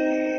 You